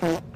to